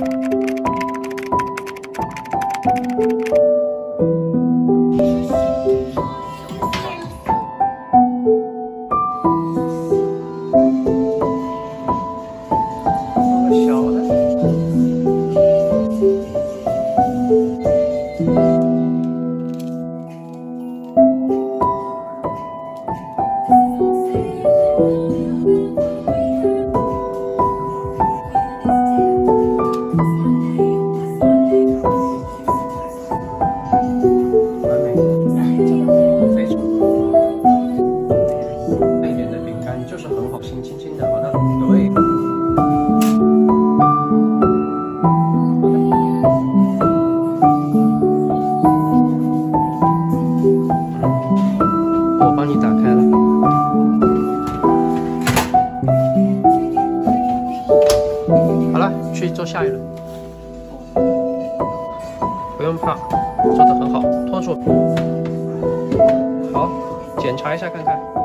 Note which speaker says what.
Speaker 1: Thank you. 轻的好的对我帮你打开了。好了去做下一轮。不用怕做的很好托住好检查一下看看。